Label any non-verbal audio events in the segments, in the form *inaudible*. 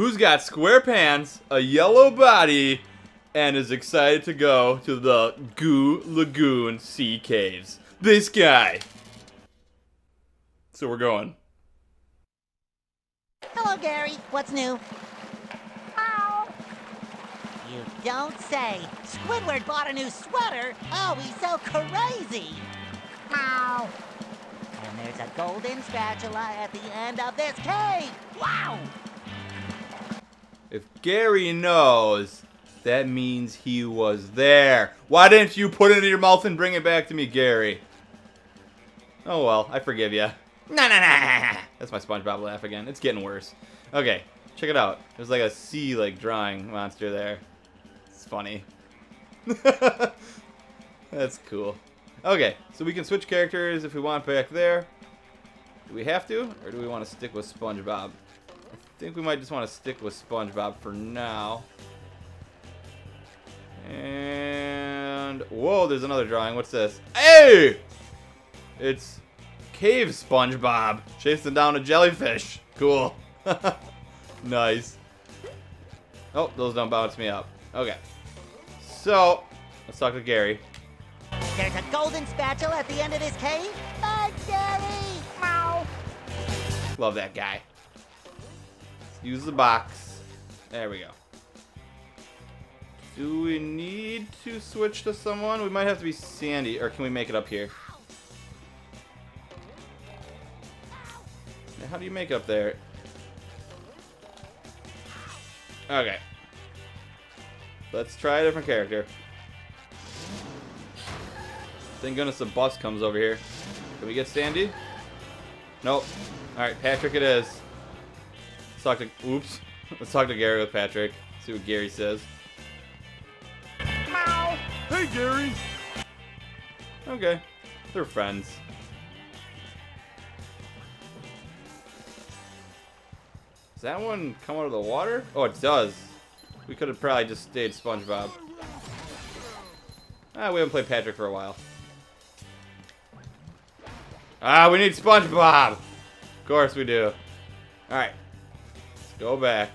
who's got square pants, a yellow body, and is excited to go to the Goo Lagoon Sea Caves. This guy. So we're going. Hello, Gary. What's new? You don't say. Squidward bought a new sweater. Oh, he's so crazy. Meow. And there's a golden spatula at the end of this cave. Wow. If Gary knows, that means he was there. Why didn't you put it in your mouth and bring it back to me, Gary? Oh well, I forgive you. Nah, nah, nah. That's my SpongeBob laugh again. It's getting worse. Okay, check it out. There's like a sea like drawing monster there. It's funny. *laughs* That's cool. Okay, so we can switch characters if we want back there. Do we have to, or do we want to stick with SpongeBob? I think we might just want to stick with SpongeBob for now. And whoa, there's another drawing. What's this? Hey! It's Cave SpongeBob chasing down a jellyfish. Cool. *laughs* nice. Oh, those don't bounce me up. Okay. So, let's talk to Gary. There's a golden spatula at the end of this cave. Thanks, Gary. Wow. Love that guy. Use the box. There we go. Do we need to switch to someone? We might have to be Sandy, or can we make it up here? How do you make it up there? Okay. Let's try a different character. Thank goodness the bus comes over here. Can we get Sandy? Nope. Alright, Patrick it is. Let's talk to... Oops. Let's talk to Gary with Patrick. See what Gary says. Meow. Hey, Gary! Okay. They're friends. Does that one come out of the water? Oh, it does. We could have probably just stayed SpongeBob. Ah, we haven't played Patrick for a while. Ah, we need SpongeBob! Of course we do. Alright. Go back.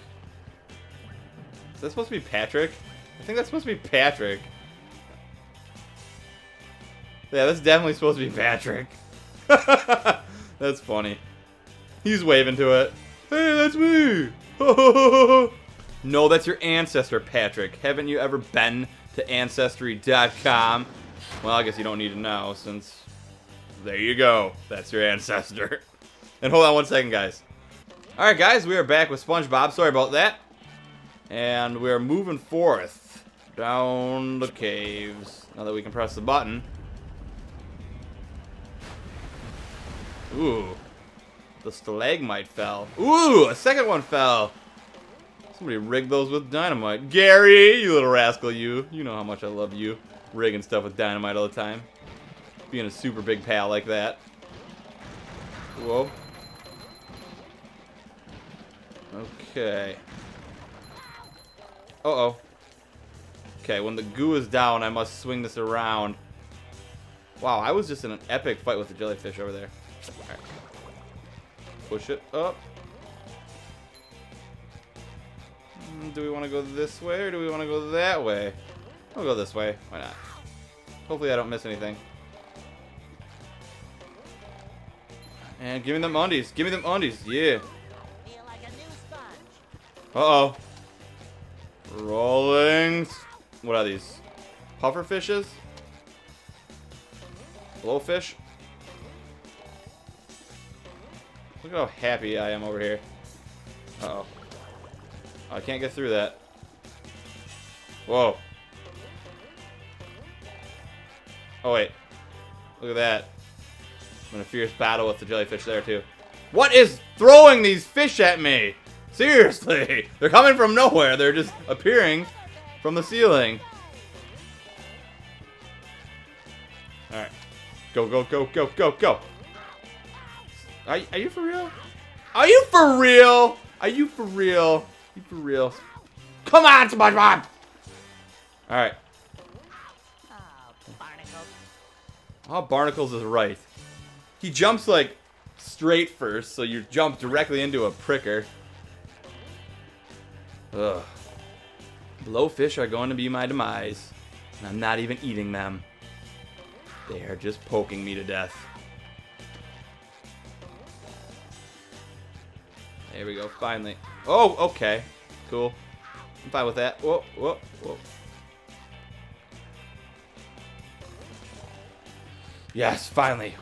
Is that supposed to be Patrick? I think that's supposed to be Patrick. Yeah, that's definitely supposed to be Patrick. *laughs* that's funny. He's waving to it. Hey, that's me! *laughs* no, that's your ancestor, Patrick. Haven't you ever been to Ancestry.com? Well, I guess you don't need to know, since... There you go. That's your ancestor. *laughs* And hold on one second, guys. Alright, guys, we are back with SpongeBob. Sorry about that. And we're moving forth down the caves. Now that we can press the button. Ooh. The stalagmite fell. Ooh, a second one fell. Somebody rigged those with dynamite. Gary, you little rascal, you. You know how much I love you. Rigging stuff with dynamite all the time. Being a super big pal like that. Whoa. Okay. Uh-oh. Okay, when the goo is down, I must swing this around. Wow, I was just in an epic fight with the jellyfish over there. Alright. Push it up. Mm, Do we want to go this way or do we want to go that way? I'll go this way. Why not? Hopefully I don't miss anything. And give me them undies. Give me them undies. Yeah. Uh-oh. Rolling. What are these? Puffer fishes? Blowfish? Look how happy I am over here. Uh-oh. Oh, I can't get through that. Whoa. Oh, wait. Look at that. I'm in a fierce battle with the jellyfish there, too. What is throwing these fish at me? Seriously. They're coming from nowhere. They're just appearing from the ceiling. Alright. Go, go, go, go, go, go. Are, are you for real? Are you for real? Are you for real? you for real? Come on, SpongeBob! Alright. Oh, Barnacles is right. He jumps, like, straight first, so you jump directly into a pricker. Ugh. Blowfish are going to be my demise. And I'm not even eating them. They are just poking me to death. There we go, finally. Oh, okay. Cool. I'm fine with that. Whoa, whoa, whoa. Yes, finally.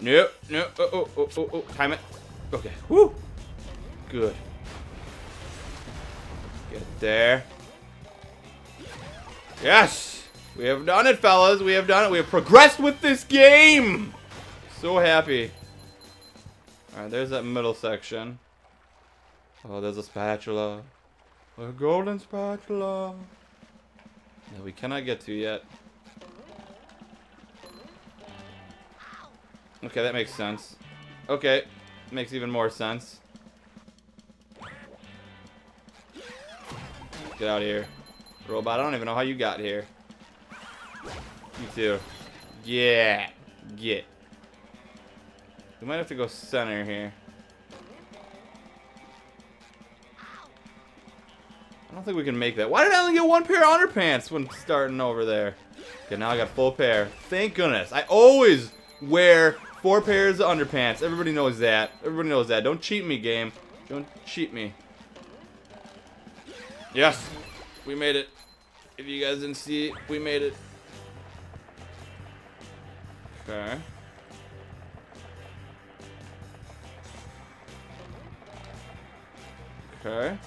Nope, nope. Oh, oh, oh, oh, oh. Time it. Okay. Woo. Good. There. Yes! We have done it, fellas. We have done it. We have progressed with this game. So happy. Alright, there's that middle section. Oh, there's a spatula. A golden spatula. That we cannot get to yet. Okay, that makes sense. Okay, makes even more sense. Get out here. Robot, I don't even know how you got here. You too. Yeah. Get. We might have to go center here. I don't think we can make that. Why did I only get one pair of underpants when starting over there? Okay, now I got full pair. Thank goodness. I always wear four pairs of underpants. Everybody knows that. Everybody knows that. Don't cheat me, game. Don't cheat me. Yes. We made it. If you guys didn't see it, we made it. Okay. Okay.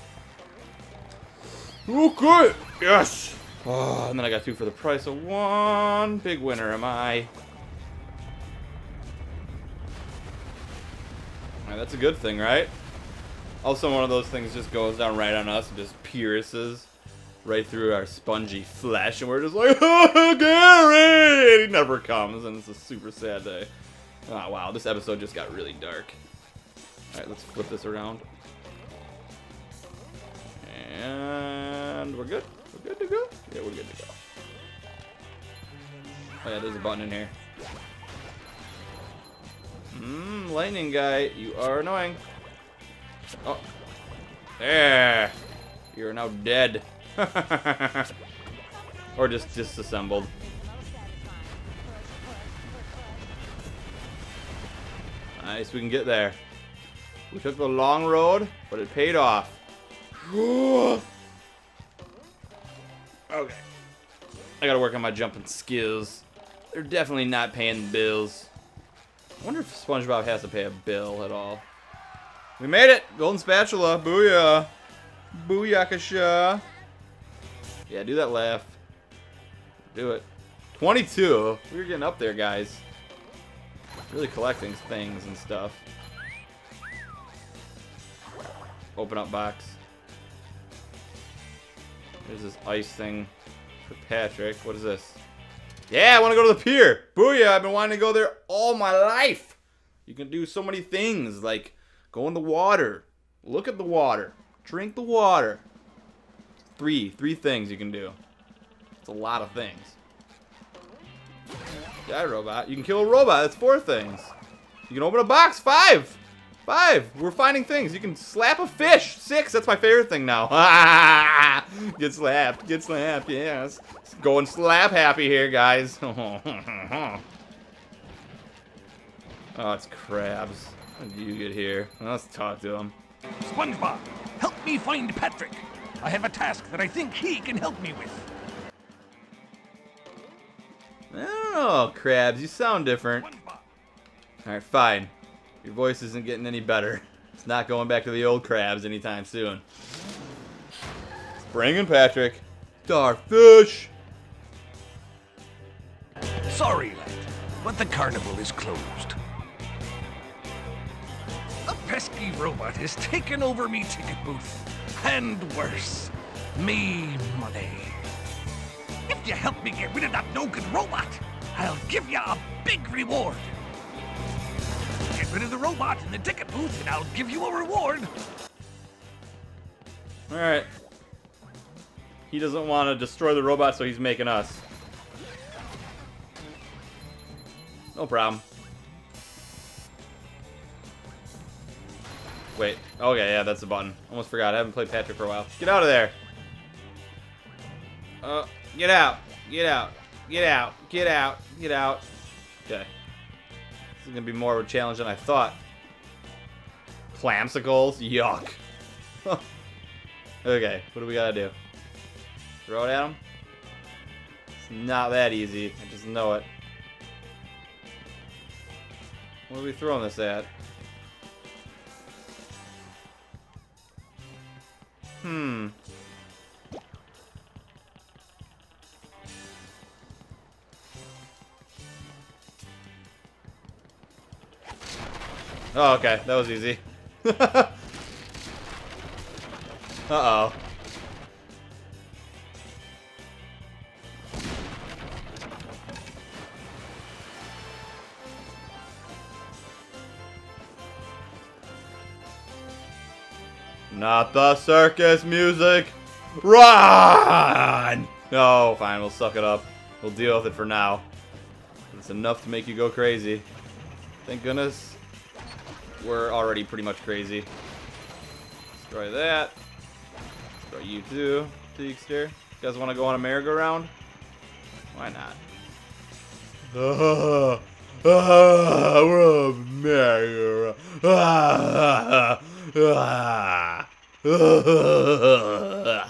Okay. Yes. Oh, and then I got two for the price of one. Big winner, am I? Alright, that's a good thing, right? Also, one of those things just goes down right on us and just pierces right through our spongy flesh, and we're just like, *laughs* oh, Gary! And he never comes, and it's a super sad day. Oh, wow, this episode just got really dark. Alright, let's flip this around. And we're good. We're good to go? Yeah, we're good to go. Oh yeah, there's a button in here. Mmm, lightning guy, you are annoying. Oh. There. You're now dead. *laughs* or just disassembled. Nice, we can get there. We took the long road, but it paid off. *sighs* okay. I gotta work on my jumping skills. They're definitely not paying bills. I wonder if SpongeBob has to pay a bill at all. We made it! Golden spatula. Booyah. Booyakasha. Yeah, do that laugh. Do it. 22. We are getting up there, guys. Really collecting things and stuff. Open up box. There's this ice thing for Patrick. What is this? Yeah, I want to go to the pier. Booyah, I've been wanting to go there all my life. You can do so many things, like go in the water, look at the water, drink the water. Three, three things you can do. It's a lot of things. Yeah, robot. You can kill a robot. That's four things. You can open a box. Five. Five. We're finding things. You can slap a fish. Six. That's my favorite thing now. *laughs* Get slapped. Get slapped. Yes. Going slap happy here, guys. *laughs* oh, it's Krabs. How did you get here? Let's talk to him. SpongeBob, help me find Patrick. I have a task that I think he can help me with. Know, Krabs. You sound different. Alright, fine. Your voice isn't getting any better. It's not going back to the old Krabs anytime soon. Spring and Patrick. Starfish! Sorry, lad, but the carnival is closed. Pesky robot has taken over me ticket booth. And worse, me money. If you help me get rid of that no-good robot, I'll give you a big reward. Get rid of the robot in the ticket booth and I'll give you a reward. Alright. He doesn't want to destroy the robot, so he's making us. No problem. Wait. Okay, yeah, that's the button. Almost forgot. I haven't played Patrick for a while. Get out of there. Uh, get out. Get out. Get out. Get out. Get out. Okay. This is going to be more of a challenge than I thought. Clamsicles? Yuck. *laughs* okay, what do we got to do? Throw it at him? It's not that easy. I just know it. What are we throwing this at? Hmm. Oh, okay. That was easy. *laughs* Uh-oh. Not the circus music. Run! No, fine. We'll suck it up. We'll deal with it for now. It's enough to make you go crazy. Thank goodness. We're already pretty much crazy. Destroy that. Destroy you too, Teekster. You guys want to go on a merry-go-round? Why not? Ah, *laughs* ah, we're a merry-go-round. Ah, ah, ah. *laughs* okay.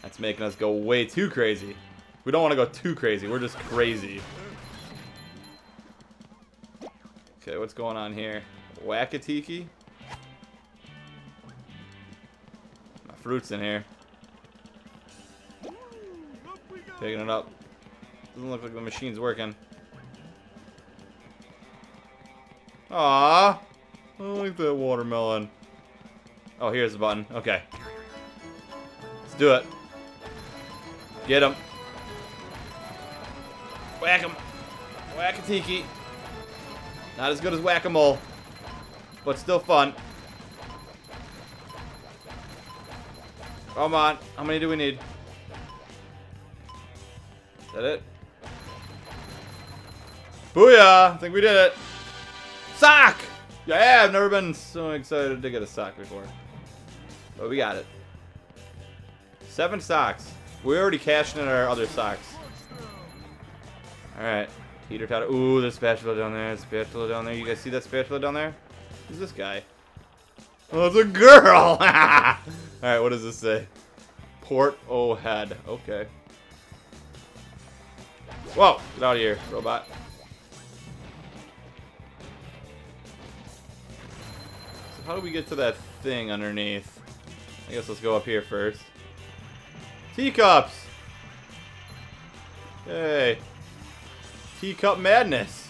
That's making us go way too crazy. We don't want to go too crazy. We're just crazy. Okay, what's going on here? Whack-a-tiki? My fruit's in here. Picking it up. Doesn't look like the machine's working. Ah, I like that watermelon. Oh, here's the button. Okay. Let's do it. Get him. Whack him. Whack-a-tiki. Not as good as whack-a-mole. But still fun. Come on. How many do we need? Is that it? Booyah! I think we did it. Sock! Yeah, I've never been so excited to get a sock before. But we got it. Seven socks. We already cashed in our other socks. Alright. Teeter totter. Ooh, there's spatula down there. Spatula down there. You guys see that spatula down there? Who's this guy? Oh, it's a girl! *laughs* Alright, what does this say? Port O head. Okay. Whoa! Get out of here, robot. How do we get to that thing underneath? I guess let's go up here first. Teacups! Hey. Teacup madness.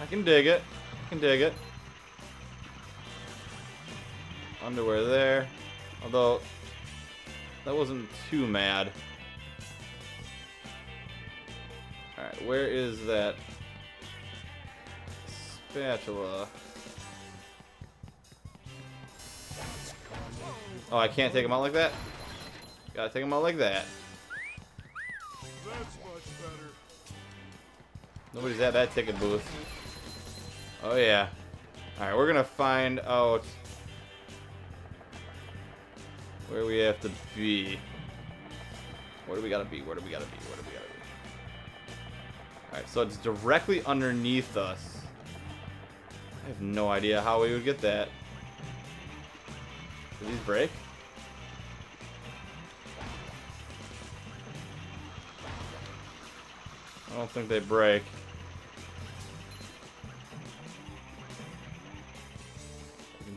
I can dig it. I can dig it. Underwear there. Although, that wasn't too mad. Alright, where is that spatula? Oh, I can't take them out like that? Gotta take them out like that. Nobody's at that ticket booth. Oh yeah. Alright, we're gonna find out where we have to be. Where do we gotta be? Where do we gotta be? Where do we gotta be? Alright, so it's directly underneath us. I have no idea how we would get that. Did these break? Think they break.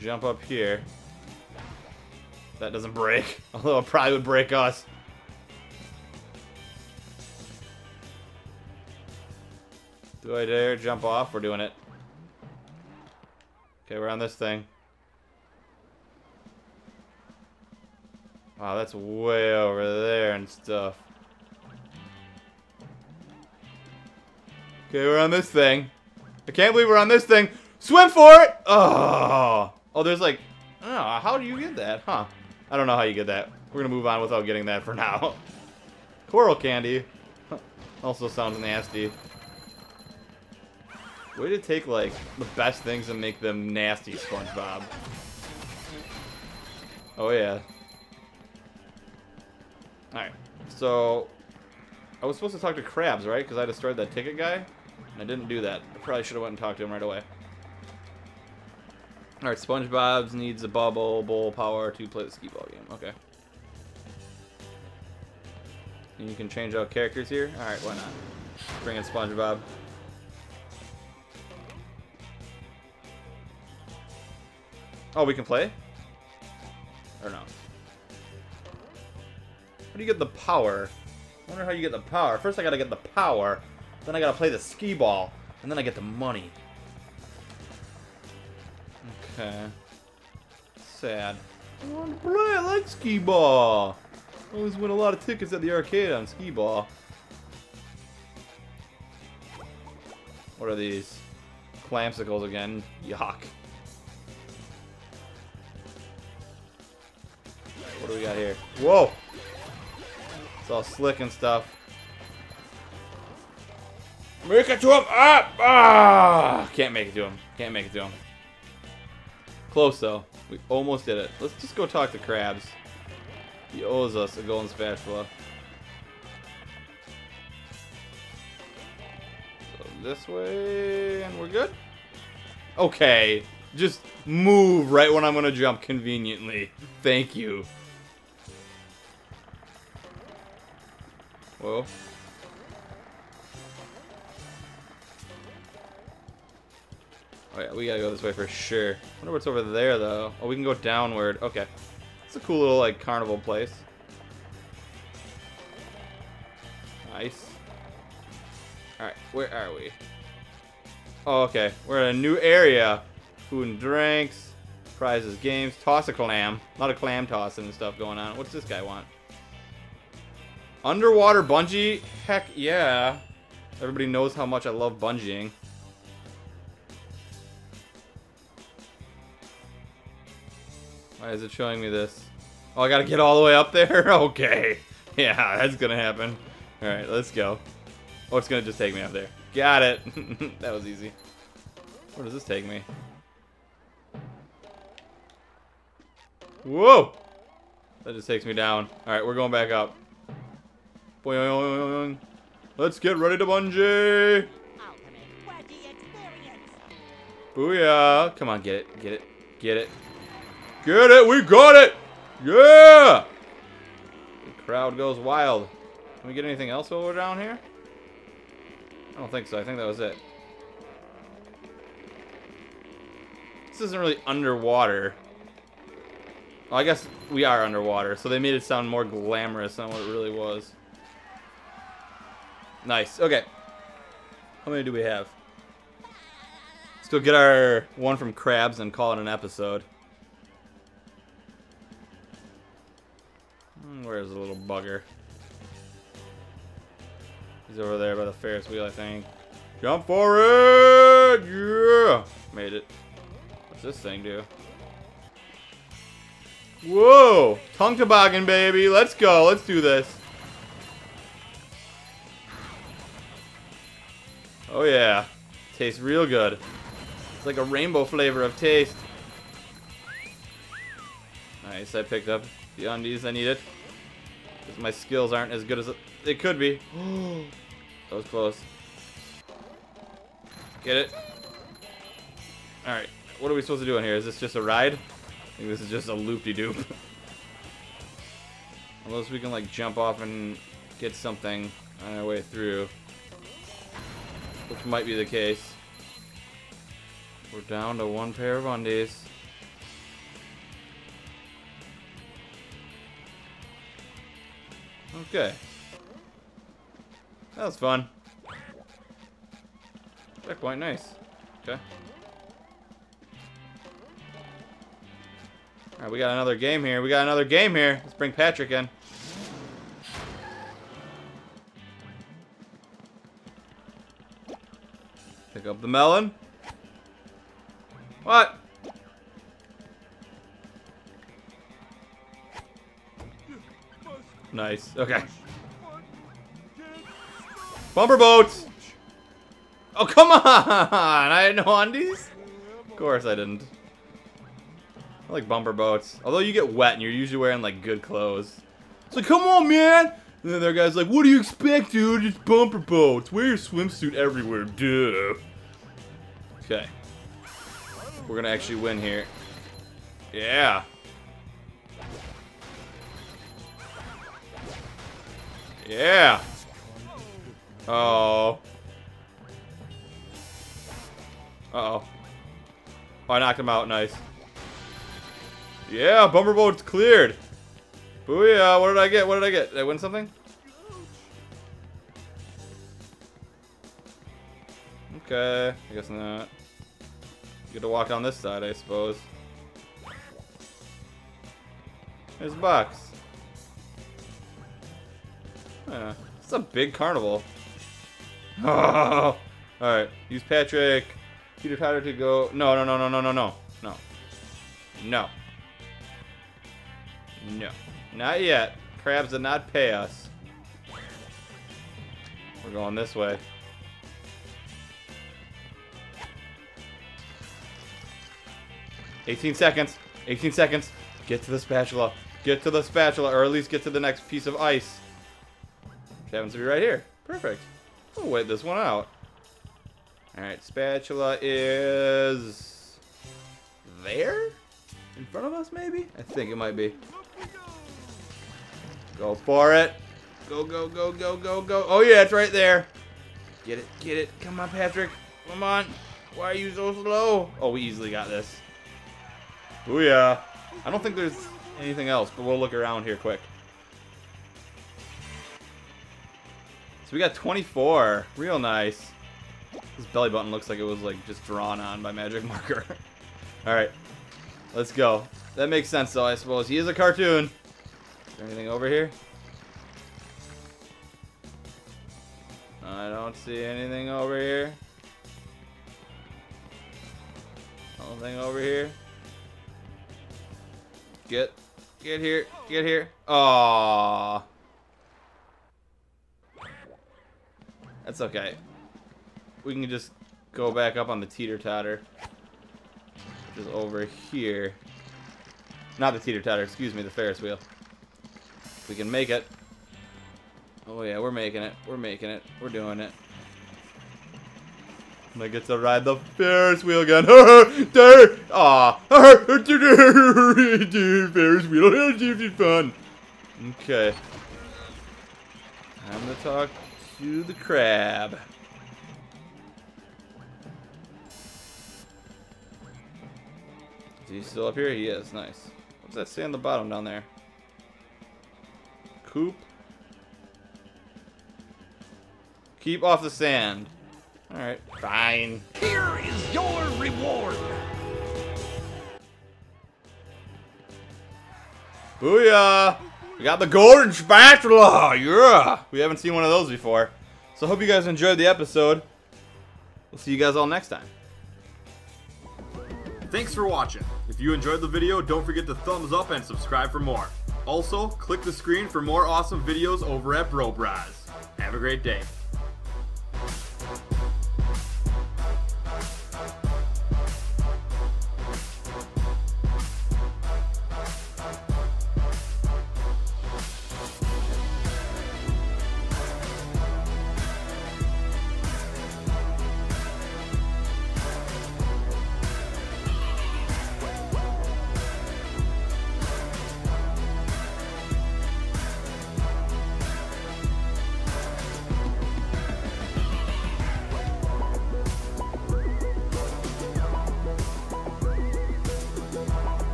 Jump up here. That doesn't break. *laughs* Although it probably would break us. Do I dare jump off? We're doing it. Okay, we're on this thing. Wow, that's way over there and stuff. Okay, we're on this thing. I can't believe we're on this thing. Swim for it! Oh, oh, there's like, oh, how do you get that? Huh? I don't know how you get that. We're gonna move on without getting that for now. *laughs* Coral candy. *laughs* Also sounds nasty. Way to take, like, the best things and make them nasty, SpongeBob. Oh, yeah. Alright, so... I was supposed to talk to Krabs, right? Because I destroyed that ticket guy? I didn't do that. I probably should have went and talked to him right away. Alright, SpongeBob's needs a bubble bowl power to play the skee ball game. Okay. And you can change out characters here? Alright, why not? Bring in SpongeBob. Oh, we can play? Or no? How do you get the power? I wonder how you get the power. First I gotta get the power, then I gotta play the skee ball, and then I get the money. Okay. Sad. I want to play, I like skee ball. Always win a lot of tickets at the arcade on skee ball. What are these? Clamsicles again. Yuck. What do we got here? Whoa! It's all slick and stuff. Make it to him! Ah! Ah! Can't make it to him. Can't make it to him. Close though. We almost did it. Let's just go talk to Krabs. He owes us a golden spatula. So this way, and we're good? Okay. Just move right when I'm gonna jump conveniently. Thank you. Whoa. Oh yeah, we gotta go this way for sure. wonder what's over there though. Oh, we can go downward. Okay. It's a cool little like carnival place. Nice. Alright, where are we? Oh, okay. We're in a new area. Food and drinks, prizes, games, toss a clam. A lot of clam tossing and stuff going on. What's this guy want? Underwater bungee? Heck yeah. Everybody knows how much I love bungeeing. Why is it showing me this? Oh, I gotta get all the way up there? *laughs* okay. Yeah, that's gonna happen. Alright, let's go. Oh, it's gonna just take me up there. Got it. *laughs* that was easy. Where does this take me? Whoa! That just takes me down. Alright, we're going back up. Boing. Let's get ready to bungee! Booyah! Come on, get it, get it, get it. Get it, we got it! Yeah! The crowd goes wild. Can we get anything else while we're down here? I don't think so. I think that was it. This isn't really underwater. Well, I guess we are underwater, so they made it sound more glamorous than what it really was. Nice. Okay. How many do we have? Let's go get our one from Krabs and call it an episode. Where's the little bugger? He's over there by the Ferris wheel, I think. Jump for it! Yeah! Made it. What's this thing do? Whoa! Tongue toboggan, baby! Let's go! Let's do this! Oh yeah. Tastes real good. It's like a rainbow flavor of taste. Nice, I picked up the undies I needed. Because my skills aren't as good as they could be. *gasps* that was close. Get it? Alright, what are we supposed to do in here? Is this just a ride? I think this is just a loop-de-doop. *laughs* Unless we can like jump off and get something on our way through. Which might be the case. We're down to one pair of undies. Okay. That was fun. Checkpoint, nice. Okay. Alright, we got another game here. We got another game here. Let's bring Patrick in. Pick up the melon. What? Nice. Okay. Bumper boats! Oh, come on! I had no undies? Of course I didn't. I like bumper boats. Although you get wet and you're usually wearing like good clothes. It's like, come on, man! And then their guy's like, what do you expect, dude? It's bumper boats. Wear your swimsuit everywhere, duh. Okay. We're gonna actually win here. Yeah. Yeah. Oh. Uh-oh. Oh, I knocked him out. Nice. Yeah, bumper boat's cleared. Booyah, what did I get? What did I get? Did I win something? Okay, I guess not. You get to walk on this side, I suppose. There's a box. Yeah, it's a big carnival. *laughs* Oh! Alright, use Patrick. Peter Potter to go. No, no, no, no, no, no, no. No. No. No. Not yet. Krabs did not pay us. We're going this way. Eighteen seconds. Eighteen seconds. Get to the spatula. Get to the spatula, or at least get to the next piece of ice. Which happens to be right here. Perfect. We'll wait this one out. Alright, spatula is... There? In front of us, maybe? I think it might be. Go for it. Go, go, go, go, go, go. Oh, yeah, it's right there. Get it, get it. Come on, Patrick. Come on. Why are you so slow? Oh, we easily got this. Oh, yeah. I don't think there's anything else, but we'll look around here quick. So we got 24. Real nice. This belly button looks like it was like just drawn on by magic *laughs* marker. Alright. Let's go. That makes sense though, I suppose. He is a cartoon. Is there anything over here? I don't see anything over here. Nothing over here. Get, get here, get here. Aww. That's okay. We can just go back up on the teeter-totter. Is over here. Not the teeter-totter, excuse me, the Ferris wheel. We can make it. Oh yeah, we're making it. We're making it. We're doing it. I get to ride the Ferris wheel again. *laughs* Aw. Ferris wheel. *laughs* fun. Okay. Time to talk to the crab. Is he still up here? He is. Nice. What's that say on the bottom down there? Coop. Keep off the sand. Alright, fine. Here is your reward. Booyah! We got the golden spatula! Oh, yeah! We haven't seen one of those before. So I hope you guys enjoyed the episode. We'll see you guys all next time. Thanks for watching. If you enjoyed the video, don't forget to thumbs up and subscribe for more. Also, click the screen for more awesome videos over at BroBrahs. Have a great day.